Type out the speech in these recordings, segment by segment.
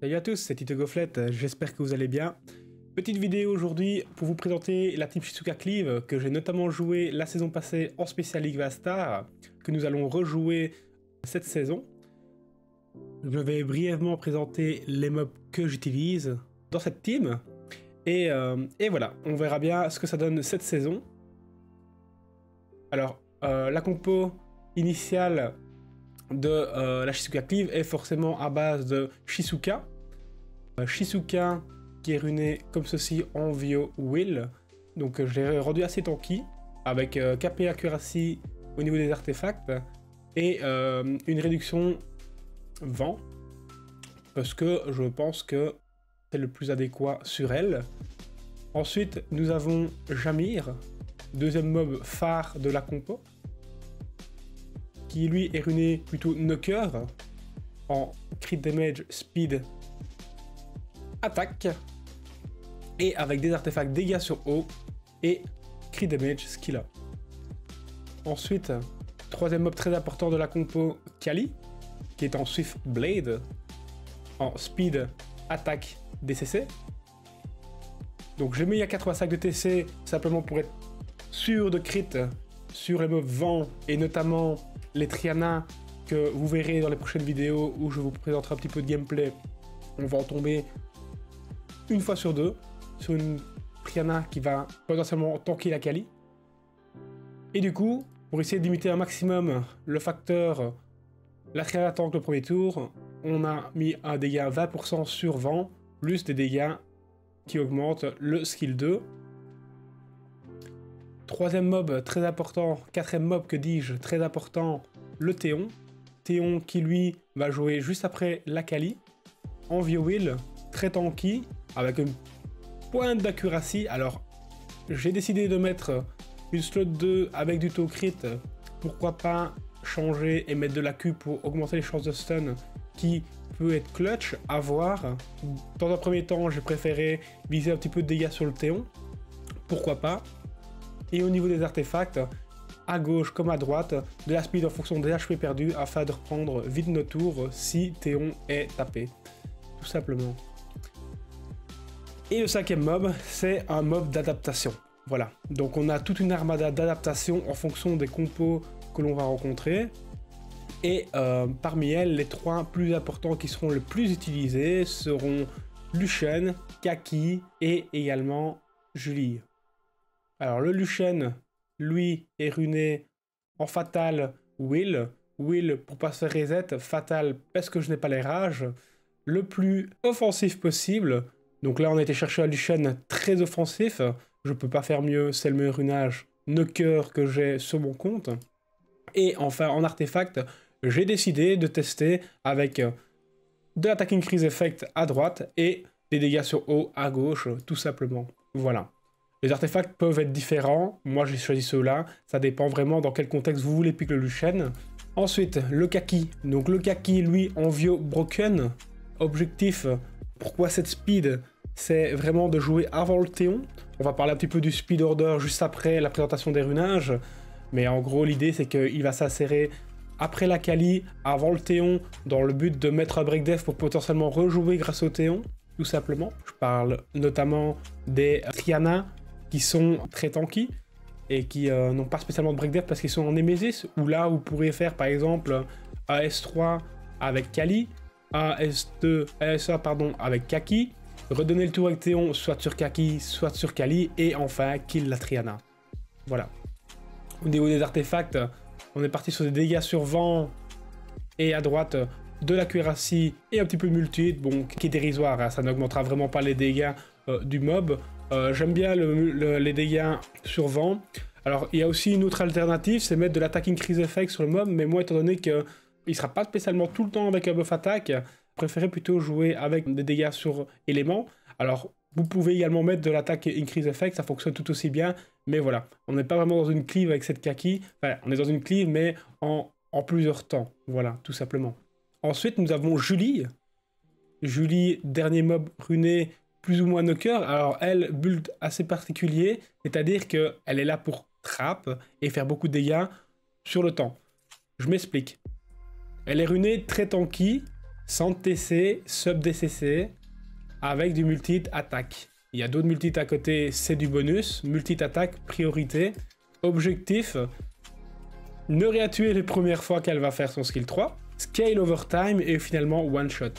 Salut à tous, c'est Tito j'espère que vous allez bien. Petite vidéo aujourd'hui pour vous présenter la team Shizuka Cleave que j'ai notamment joué la saison passée en Special League Vastar, que nous allons rejouer cette saison. Je vais brièvement présenter les mobs que j'utilise dans cette team. Et, euh, et, voilà, on verra bien ce que ça donne cette saison. Alors, euh, la compo initiale de euh, la Shizuka Cleave est forcément à base de Shizuka, euh, Shizuka qui est runé comme ceci en Vio Will. Donc euh, je l'ai rendu assez tanky avec euh, KP Accuracy au niveau des artefacts et une réduction vent parce que je pense que c'est le plus adéquat sur elle. Ensuite, nous avons Jamir, deuxième mob phare de la compo, qui lui est runé plutôt knocker en crit damage, speed attaque et avec des artefacts dégâts sur eau et crit damage skill. Ensuite, troisième mob très important de la compo Kali, qui est en Swift Blade, en speed, attaque, DCC. Donc j'ai mis à 85 de TC simplement pour être sûr de crit sur les mobs vent et notamment les Triana que vous verrez dans les prochaines vidéos où je vous présenterai un petit peu de gameplay. On va en tomber une fois sur deux sur une Triana qui va potentiellement tanker la Kali. Et du coup, pour essayer d'imiter un maximum le facteur la Triana tank le premier tour, on a mis un dégât 20% sur vent, plus des dégâts qui augmentent le skill 2. Troisième mob très important, quatrième mob que dis-je, très important, le Théon. Théon qui lui va jouer juste après la Kali, en Will, très tanky, avec une pointe d'accuracy. Alors, j'ai décidé de mettre une slot 2 avec du taux crit. Pourquoi pas changer et mettre de la Q pour augmenter les chances de stun qui peut être clutch à voir. Dans un premier temps, j'ai préféré viser un petit peu de dégâts sur le Théon. Pourquoi pas Et au niveau des artefacts, à gauche comme à droite, de la speed en fonction des HP perdus afin de reprendre vite nos tours si Théon est tapé. Tout simplement. Et le cinquième mob, c'est un mob d'adaptation. Voilà, donc on a toute une armada d'adaptation en fonction des compos que l'on va rencontrer. Et euh, parmi elles, les trois plus importants qui seront les plus utilisés seront Luchen, Kaki et également Julie. Alors le Luchen, lui, est runé en Fatal Will. Will pour pas se faire reset, Fatal parce que je n'ai pas les rages. Le plus offensif possible, donc là, on a été chercher un Lichen très offensif. Je peux pas faire mieux, c'est le meilleur runage knocker que j'ai sur mon compte. Et enfin, en artefact, j'ai décidé de tester avec de l'attaque increase effect à droite et des dégâts sur haut à gauche, tout simplement. Voilà. Les artefacts peuvent être différents, moi j'ai choisi ceux-là, ça dépend vraiment dans quel contexte vous voulez piquer le. Ensuite, le Kaki. Donc le Kaki, lui, en Vio Broken. Objectif, pourquoi cette speed? C'est vraiment de jouer avant le Théon. On va parler un petit peu du speed order juste après la présentation des runages. Mais en gros, l'idée, c'est qu'il va s'insérer après la Kali, avant le Théon, dans le but de mettre un break death pour potentiellement rejouer grâce au Théon, tout simplement. Je parle notamment des Triana, qui sont très tanky, et qui euh, n'ont pas spécialement de break parce qu'ils sont en Nemesis, ou là, vous pourrez faire par exemple AS3 avec Kali, AS2, ASA pardon, avec Kaki, redonner le tour avec Théon, soit sur Kaki, soit sur Kali, et enfin kill la Triana. Voilà. Au niveau des artefacts, on est parti sur des dégâts sur vent, et à droite, de la cuirassie et un petit peu de multi bon, qui est dérisoire, hein. ça n'augmentera vraiment pas les dégâts du mob. Euh, j'aime bien les dégâts sur vent. Alors, il y a aussi une autre alternative, c'est mettre de l'attaque increase effect sur le mob, mais moi, étant donné qu'il ne sera pas spécialement tout le temps avec un buff attaque, préférez plutôt jouer avec des dégâts sur éléments. Alors, vous pouvez également mettre de l'attaque increase effect, ça fonctionne tout aussi bien, mais voilà, on n'est pas vraiment dans une cleave avec cette kaki, on est dans une cleave, mais en, en plusieurs temps, voilà, tout simplement. Ensuite, nous avons Julie. Julie, dernier mob runé, plus ou moins knocker. Alors, elle, build assez particulier, c'est-à-dire qu'elle est là pour trap et faire beaucoup de dégâts sur le temps. Je m'explique. Elle est runée très tanky, sans TC, sub DCC, avec du multi attaque. Il y a d'autres multi à côté, c'est du bonus. Multi attaque, priorité. Objectif, ne rien tuer les premières fois qu'elle va faire son skill 3. Scale over time et finalement one shot.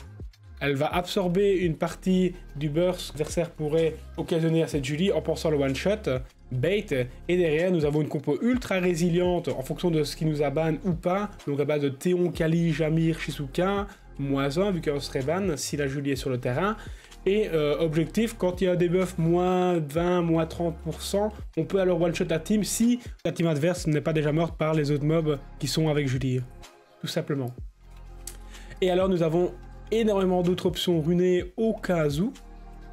Elle va absorber une partie du burst que l'adversaire pourrait occasionner à cette Julie en pensant le one shot, bait, et derrière nous avons une compo ultra résiliente en fonction de ce qui nous a ban ou pas, donc à base de Théon, Kali, Jamir, Shizuka, moins 1 vu qu'elle serait ban si la Julie est sur le terrain, et euh, objectif, quand il y a des buffs moins 20, moins 30%, on peut alors one-shot la team si la team adverse n'est pas déjà morte par les autres mobs qui sont avec Julie. Tout simplement. Et alors nous avons énormément d'autres options runées au cas où.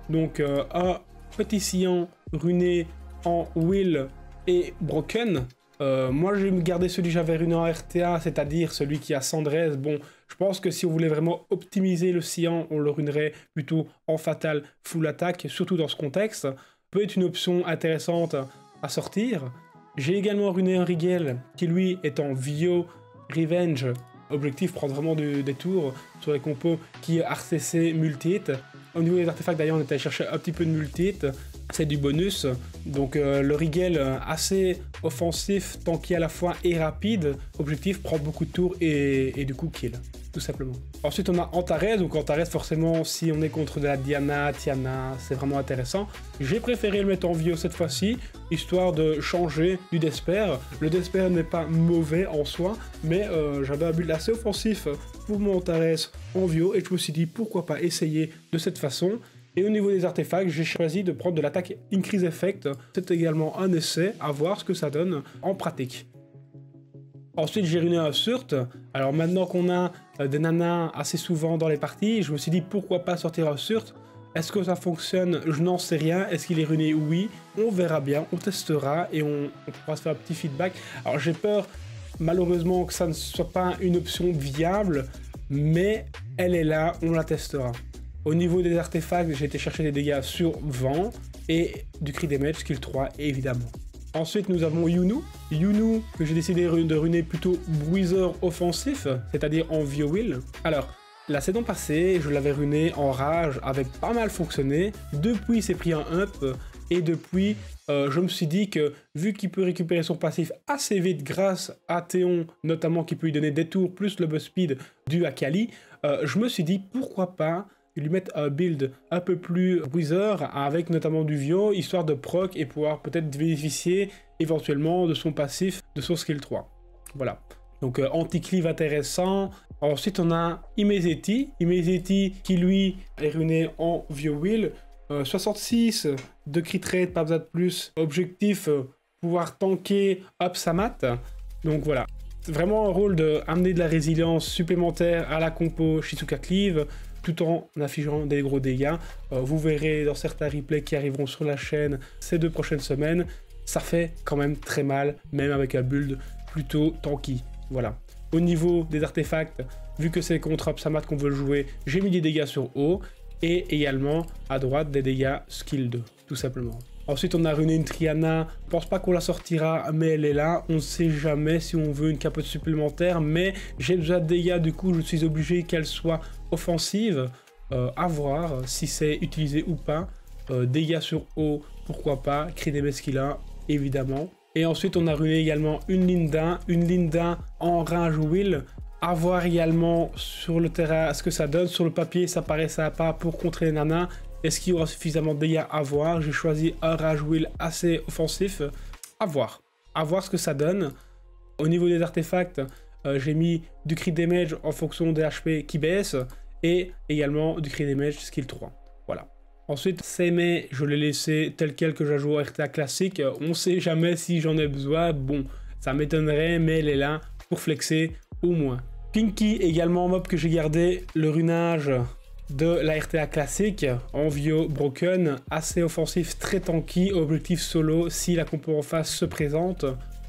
Donc un petit sillon runé en Will et Broken. Euh, moi, je vais me garder celui que j'avais runé en RTA, c'est-à-dire celui qui a Sandrez. Bon, je pense que si on voulait vraiment optimiser le sillon, on le runerait plutôt en fatal full attaque, surtout dans ce contexte. Peut être une option intéressante à sortir. J'ai également runé un Rigel qui lui est en Vio Revenge objectif prendre vraiment des tours sur les compos qui RCC multi-hit. Au niveau des artefacts d'ailleurs on était allé chercher un petit peu de multi-hit, c'est du bonus. Donc euh, le Rigel euh, assez offensif qu'il à la fois est rapide, objectif prend beaucoup de tours et, et du coup kill tout simplement. Ensuite, on a Antares, donc Antares, forcément, si on est contre de la Diana, Tiana, c'est vraiment intéressant. J'ai préféré le mettre en Vio cette fois-ci, histoire de changer du Desper. Le Desper n'est pas mauvais en soi, mais euh, j'avais un build assez offensif pour mon Antares en Vio, et je me suis dit pourquoi pas essayer de cette façon. Et au niveau des artefacts, j'ai choisi de prendre de l'attaque Increase Effect. C'est également un essai à voir ce que ça donne en pratique. Ensuite, j'ai ruiné un Surt. Alors maintenant qu'on a euh, des nanas assez souvent dans les parties, je me suis dit pourquoi pas sortir un Surt. Est-ce que ça fonctionne? Je n'en sais rien. Est-ce qu'il est ruiné? Oui. On verra bien, on testera et on, pourra se faire un petit feedback. Alors j'ai peur malheureusement que ça ne soit pas une option viable, mais elle est là, on la testera. Au niveau des artefacts, j'ai été chercher des dégâts sur vent et du cri damage skill 3 évidemment. Ensuite, nous avons Yunu. Yunu, que j'ai décidé de ruiner plutôt bruiseur offensif, c'est-à-dire en Will. Alors, la saison passée, je l'avais ruiné en rage, avec pas mal fonctionné. Depuis, il s'est pris un up, et depuis, euh, je me suis dit que, vu qu'il peut récupérer son passif assez vite grâce à Théon, notamment qui peut lui donner des tours plus le buzz speed dû à Kali, euh, je me suis dit pourquoi pas lui mettre un build un peu plus wither avec notamment du Vio, histoire de proc et pouvoir peut-être bénéficier éventuellement de son passif, de son skill 3. Voilà. Donc euh, anti-cleave intéressant. Ensuite on a Imezeti. Imezeti qui lui est ruiné en Vio Will. 66 euh, de crit rate, pas besoin de plus. Objectif, euh, pouvoir tanker up sa mat. Donc voilà. Vraiment un rôle de amener de la résilience supplémentaire à la compo Shizuka Cleave tout en affichant des gros dégâts. Euh, vous verrez dans certains replays qui arriveront sur la chaîne ces deux prochaines semaines, ça fait quand même très mal, même avec un build plutôt tanky. Voilà. Au niveau des artefacts, vu que c'est contre Absamat qu'on veut jouer, j'ai mis des dégâts sur haut et également à droite des dégâts skill 2, tout simplement. Ensuite, on a ruiné une Triana. Je pense pas qu'on la sortira, mais elle est là. On ne sait jamais si on veut une capote supplémentaire, mais j'ai déjà de dégâts, du coup, je suis obligé qu'elle soit offensive. Euh, à voir si c'est utilisé ou pas. Euh, dégâts sur eau, pourquoi pas. Cri des a, évidemment. Et ensuite, on a ruiné également une Linda, une Linda en range will. À voir également sur le terrain ce que ça donne. Sur le papier, ça paraît sympa pour contrer les nanas. Est-ce qu'il y aura suffisamment de dégâts à voir? J'ai choisi un Rage Will assez offensif. À voir. À voir ce que ça donne. Au niveau des artefacts, euh, j'ai mis du crit damage en fonction des HP qui baissent. Et également du crit damage skill 3. Voilà. Ensuite, mais je l'ai laissé tel quel que j'ai joué au RTA classique. On sait jamais si j'en ai besoin. Bon, ça m'étonnerait, mais elle est là pour flexer au moins. Pinky, également mob que j'ai gardé. Le runage de la RTA classique en Vio Broken, assez offensif, très tanky, objectif solo si la compo en face se présente.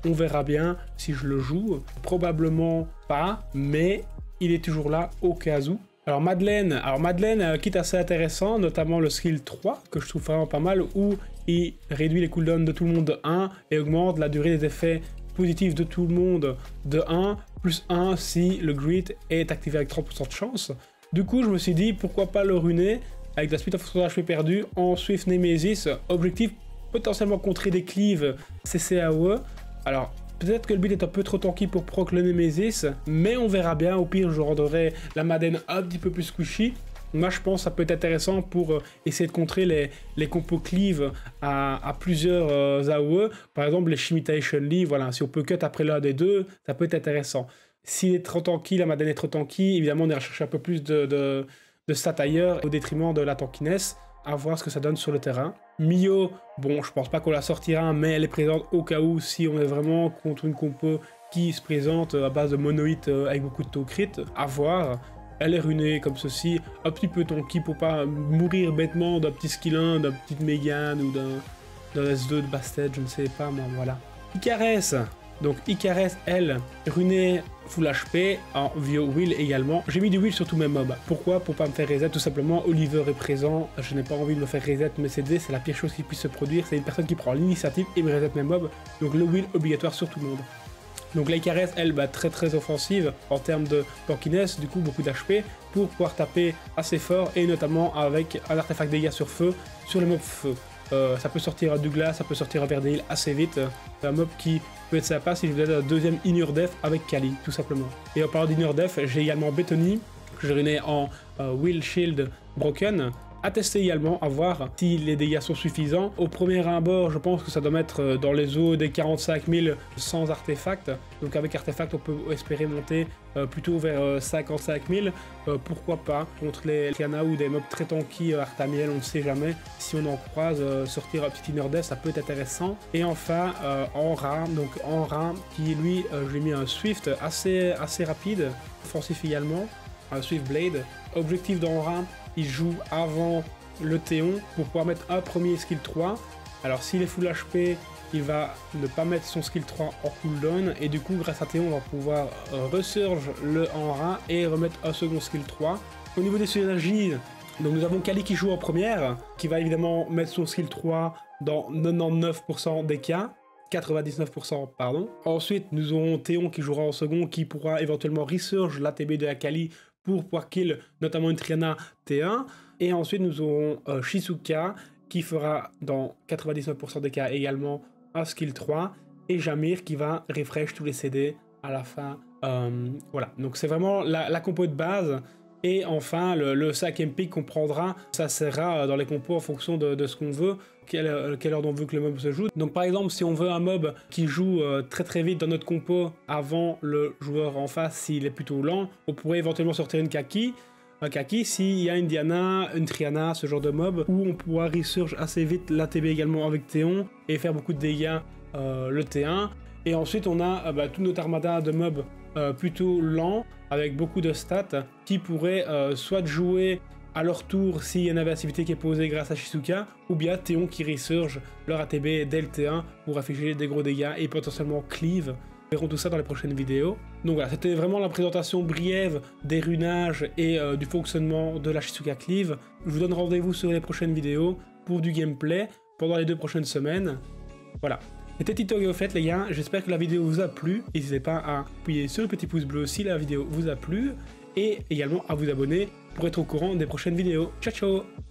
On verra bien si je le joue. Probablement pas, mais il est toujours là au cas où. Alors Madeleine, alors Madeleine, euh, quitte assez intéressant, notamment le skill 3, que je trouve vraiment pas mal, où il réduit les cooldowns de tout le monde de 1 et augmente la durée des effets positifs de tout le monde de 1, plus 1 si le grid est activé avec 30% de chance. Du coup, je me suis dit, pourquoi pas le runer avec la suite of HP perdu en Swift Nemesis. Objectif potentiellement contrer des cleaves CCAE. Alors, peut-être que le build est un peu trop tanky pour proc le Nemesis, mais on verra bien. Au pire, je rendrai la Madden un petit peu plus squishy. Moi, je pense que ça peut être intéressant pour euh, essayer de contrer les, les compos cleave à, plusieurs euh, AOE. Par exemple, les Shimitation Lee, voilà, si on peut cut après l'un des deux, ça peut être intéressant. S'il est trop tanky, la Madden est trop tanky, évidemment, on ira chercher un peu plus de, de, stats ailleurs au détriment de la tankiness à voir ce que ça donne sur le terrain. Mio, bon, je pense pas qu'on la sortira, mais elle est présente au cas où si on est vraiment contre une compo qui se présente à base de monoïte euh, avec beaucoup de taux crit, à voir. Elle est runée comme ceci, un petit peu tonky pour pas mourir bêtement d'un petit skill d'un petit Megan ou d'un S2 de Bastet, je ne sais pas moi, voilà. Icares, donc Icares, elle, runée full HP en Vio Will également. J'ai mis du Will sur tous mes mobs. Pourquoi? Pour pas me faire reset, tout simplement. Oliver est présent, je n'ai pas envie de me faire reset mes CD, c'est la pire chose qui puisse se produire. C'est une personne qui prend l'initiative et me reset mes mobs. Donc le Will obligatoire sur tout le monde. Donc l'Icares, elle, bah, très très offensive en termes de tankiness, du coup beaucoup d'HP, pour pouvoir taper assez fort et notamment avec un artefact dégâts sur feu sur les mobs feu. Euh, ça peut sortir à Douglas, ça peut sortir à Verdale assez vite. C'est un mob qui peut être sympa si je vous donne un deuxième Inner avec Kali, tout simplement. Et en parlant d'Inner j'ai également Bethany, que je renais en euh, Will Shield Broken, à tester également, à voir si les dégâts sont suffisants. Au premier abord, je pense que ça doit mettre euh, dans les eaux des 45 000 sans artefact. Donc avec artefact, on peut espérer monter euh, plutôt vers 55 000. pourquoi pas contre les Kiana ou des mobs très tanky Artamiel, on ne sait jamais. Si on en croise, sortir un petit inner ça peut être intéressant. Et enfin, en rat, donc en rat, qui lui, j'ai mis un Swift assez, assez rapide, offensif également, un Swift Blade. Objectif dans rat, il joue avant le Théon pour pouvoir mettre un premier skill 3. Alors s'il est full HP, il va ne pas mettre son skill 3 en cooldown et du coup grâce à Théon on va pouvoir euh, resurge le en rat et remettre un second skill 3. Au niveau des synergies, donc nous avons Kali qui joue en première, qui va évidemment mettre son skill 3 dans 99% des cas. 99% pardon. Ensuite, nous aurons Théon qui jouera en second, qui pourra éventuellement resurge l'ATB de la Kali pour pouvoir kill notamment une Triana T1. Et ensuite, nous aurons euh, Shizuka qui fera dans 99% des cas également un skill 3. Et Jamir qui va refresh tous les CD à la fin. Euh, voilà, donc c'est vraiment la, la compo de base. Et enfin, le, le cinquième pic qu'on prendra, ça sera dans les compos en fonction de, ce qu'on veut, quelle, heure on veut que le mob se joue. Donc par exemple, si on veut un mob qui joue euh, très très vite dans notre compo avant le joueur en face, s'il est plutôt lent, on pourrait éventuellement sortir une Kaki. Un Kaki, s'il y a une Diana, une Triana, ce genre de mob, où on pourra resurge assez vite l'ATB également avec Théon et faire beaucoup de dégâts euh, le T1. Et ensuite, on a euh, bah, tout notre armada de mobs euh, plutôt lent, avec beaucoup de stats, qui pourraient euh, soit jouer à leur tour s'il y a une inversibilité qui est posée grâce à Shizuka, ou bien Théon qui resurge leur ATB dès le T1 pour afficher des gros dégâts et potentiellement cleave. Verrons tout ça dans les prochaines vidéos. Donc voilà, c'était vraiment la présentation briève des runages et euh, du fonctionnement de la Shizuka Cleave. Je vous donne rendez-vous sur les prochaines vidéos pour du gameplay pendant les deux prochaines semaines. Voilà, c'était au fait les gars, j'espère que la vidéo vous a plu. N'hésitez pas à appuyer sur le petit pouce bleu si la vidéo vous a plu et également à vous abonner pour être au courant des prochaines vidéos. Ciao ciao